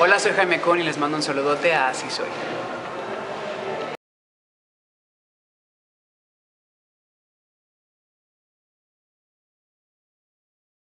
Hola, soy Jaime Con y les mando un saludote a Así Soy.